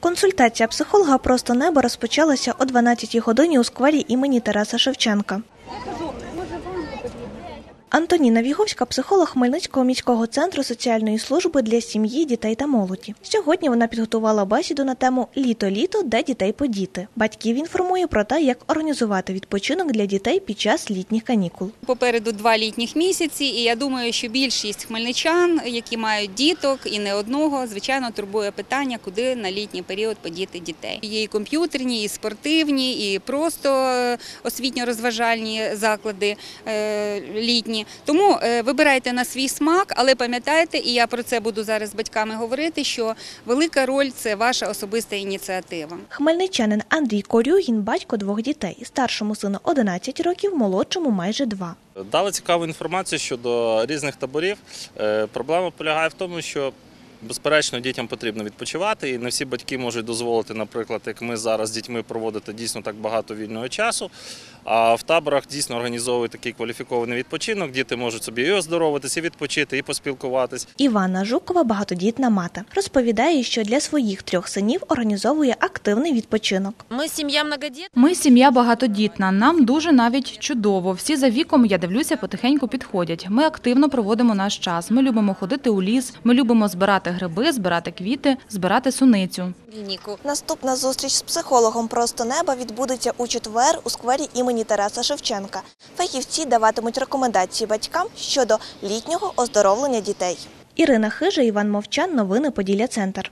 Консультація психолога «Просто небо» розпочалася о 12-й годині у сквері імені Тараса Шевченка. Антоніна Віговська, психолог Хмельницького міського центру соціальної служби для сім'ї, дітей та молоді. Сьогодні вона підготувала бесіду на тему Літо-літо, де дітей подіти. Батьків інформує про те, як організувати відпочинок для дітей під час літніх канікул. Попереду два літніх місяці, і я думаю, що більшість хмельничан, які мають діток і не одного, звичайно, турбує питання, куди на літній період подіти дітей. Є і комп'ютерні, і спортивні, і просто е, освітньо-розважальні заклади е, літні. Тому е, вибирайте на свій смак, але пам'ятайте, і я про це буду зараз з батьками говорити, що велика роль це ваша особиста ініціатива. Хмельничанин Андрій Корюгін – батько двох дітей. Старшому сину 11 років, молодшому майже два. Дали цікаву інформацію щодо різних таборів. Е, Проблема полягає в тому, що безперечно дітям потрібно відпочивати, і не всі батьки можуть дозволити, наприклад, як ми зараз з дітьми проводити дійсно так багато вільного часу. А в таборах дійсно організовують такий кваліфікований відпочинок. Діти можуть собі і оздоровитися, і відпочити, і поспілкуватись. Івана Жукова – багатодітна мати. Розповідає, що для своїх трьох синів організовує активний відпочинок. Мы семья многодетная. Ми сім'я багатодітна. Нам дуже навіть чудово. Всі за віком, я дивлюся, потихеньку підходять. Ми активно проводимо наш час. Ми любимо ходити у ліс. Ми любимо збирати гриби, збирати квіти, збирати суницю. Клинику. Наступна зустріч з психологом «Просто неба» відбудеться у четвер у сквері імені Тараса Шевченка. Фахівці даватимуть рекомендації батькам щодо літнього оздоровлення дітей. Ірина Хижа, Іван Мовчан. Новини Поділля Центр.